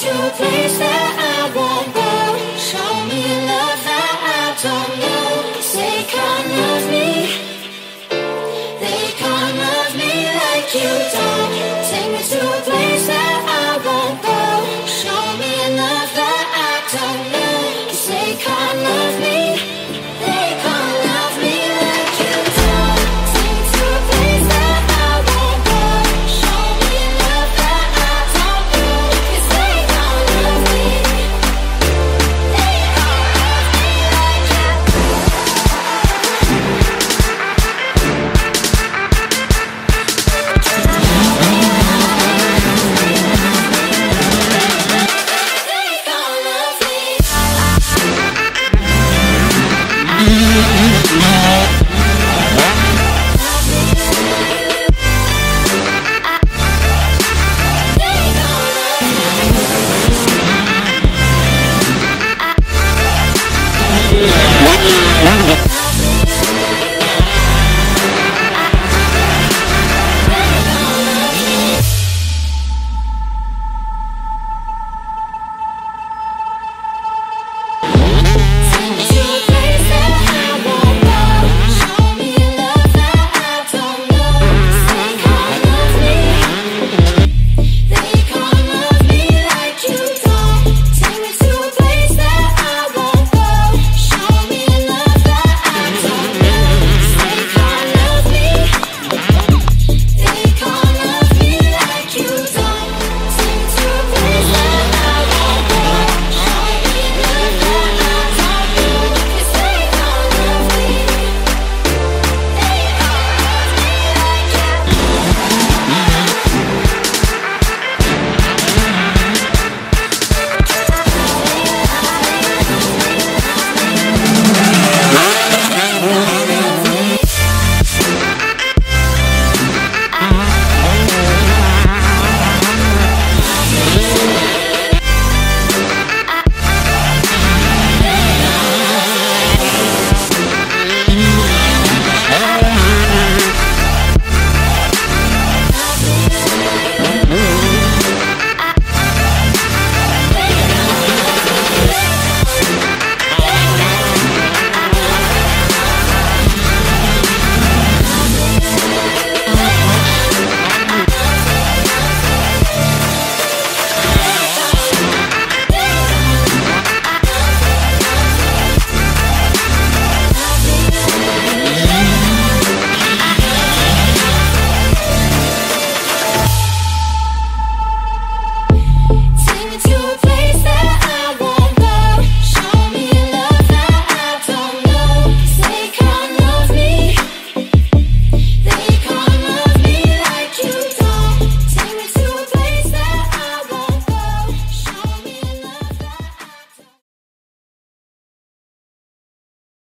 to a place that I won't go. Show me love